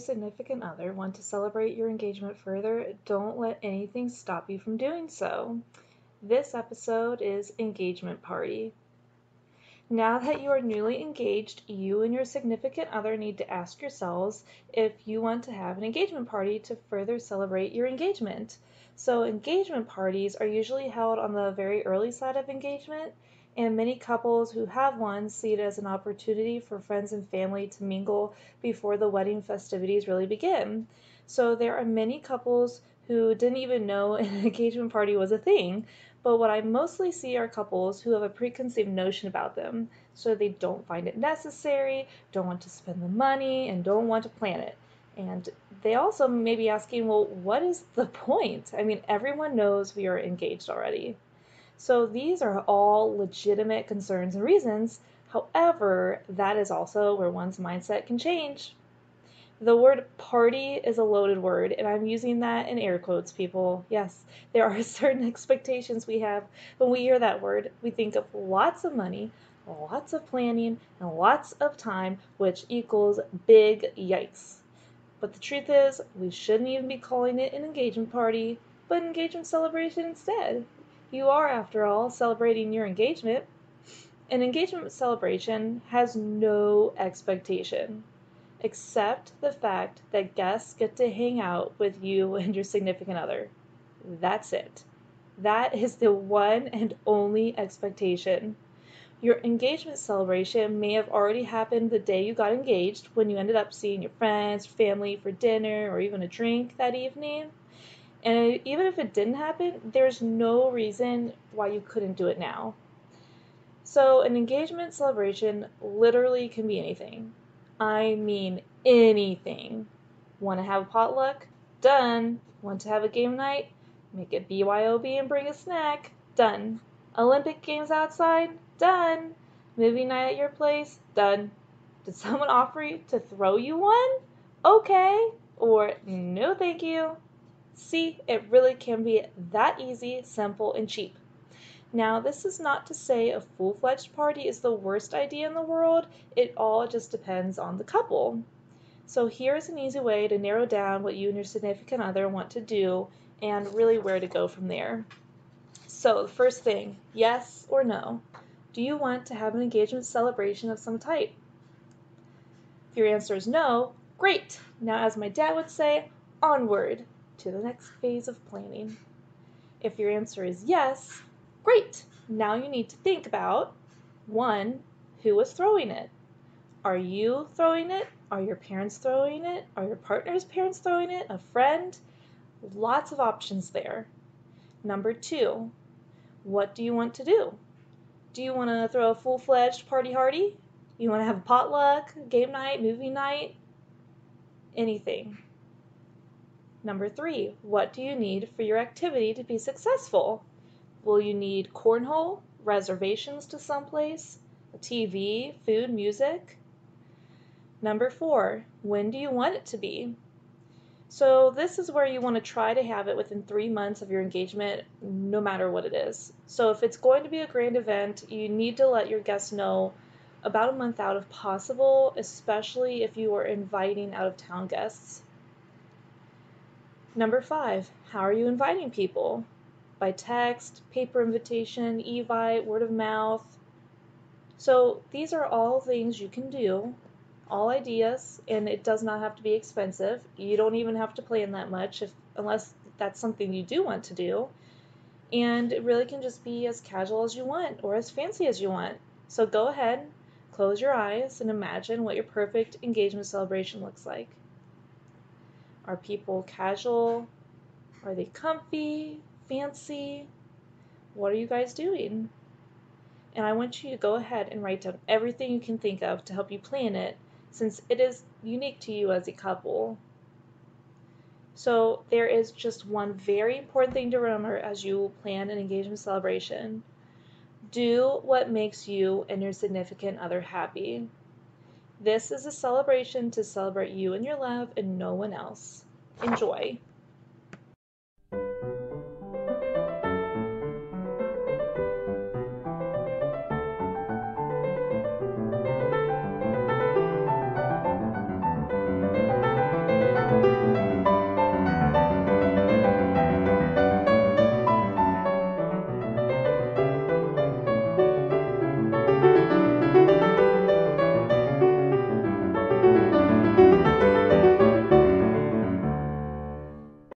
Your significant other want to celebrate your engagement further, don't let anything stop you from doing so. This episode is Engagement Party. Now that you are newly engaged, you and your significant other need to ask yourselves if you want to have an engagement party to further celebrate your engagement. So, engagement parties are usually held on the very early side of engagement, and many couples who have one see it as an opportunity for friends and family to mingle before the wedding festivities really begin. So, there are many couples who didn't even know an engagement party was a thing but what I mostly see are couples who have a preconceived notion about them, so they don't find it necessary, don't want to spend the money, and don't want to plan it. And they also may be asking, well, what is the point? I mean, everyone knows we are engaged already. So these are all legitimate concerns and reasons. However, that is also where one's mindset can change. The word party is a loaded word, and I'm using that in air quotes, people. Yes, there are certain expectations we have when we hear that word. We think of lots of money, lots of planning, and lots of time, which equals big yikes. But the truth is, we shouldn't even be calling it an engagement party, but engagement celebration instead. You are, after all, celebrating your engagement. An engagement celebration has no expectation except the fact that guests get to hang out with you and your significant other. That's it. That is the one and only expectation. Your engagement celebration may have already happened the day you got engaged when you ended up seeing your friends, family for dinner, or even a drink that evening. And even if it didn't happen, there's no reason why you couldn't do it now. So, an engagement celebration literally can be anything. I mean anything. Want to have a potluck? Done. Want to have a game night? Make it BYOB and bring a snack? Done. Olympic Games outside? Done. Movie night at your place? Done. Did someone offer you to throw you one? Okay. Or no thank you. See, it really can be that easy, simple, and cheap. Now, this is not to say a full fledged party is the worst idea in the world, it all just depends on the couple. So, here's an easy way to narrow down what you and your significant other want to do and really where to go from there. So, the first thing yes or no? Do you want to have an engagement celebration of some type? If your answer is no, great! Now, as my dad would say, onward to the next phase of planning. If your answer is yes, Great! Now you need to think about one, who was throwing it? Are you throwing it? Are your parents throwing it? Are your partner's parents throwing it? A friend? Lots of options there. Number two, what do you want to do? Do you want to throw a full fledged party hardy? You want to have a potluck, game night, movie night? Anything. Number three, what do you need for your activity to be successful? Will you need cornhole, reservations to someplace, TV, food, music? Number four, when do you want it to be? So this is where you want to try to have it within three months of your engagement, no matter what it is. So if it's going to be a grand event, you need to let your guests know about a month out if possible, especially if you are inviting out of town guests. Number five, how are you inviting people? By text, paper invitation, Evite, word of mouth. So these are all things you can do, all ideas, and it does not have to be expensive. You don't even have to plan that much if unless that's something you do want to do. And it really can just be as casual as you want or as fancy as you want. So go ahead, close your eyes, and imagine what your perfect engagement celebration looks like. Are people casual? Are they comfy? Fancy. What are you guys doing? And I want you to go ahead and write down everything you can think of to help you plan it, since it is unique to you as a couple. So, there is just one very important thing to remember as you plan an engagement celebration. Do what makes you and your significant other happy. This is a celebration to celebrate you and your love and no one else. Enjoy.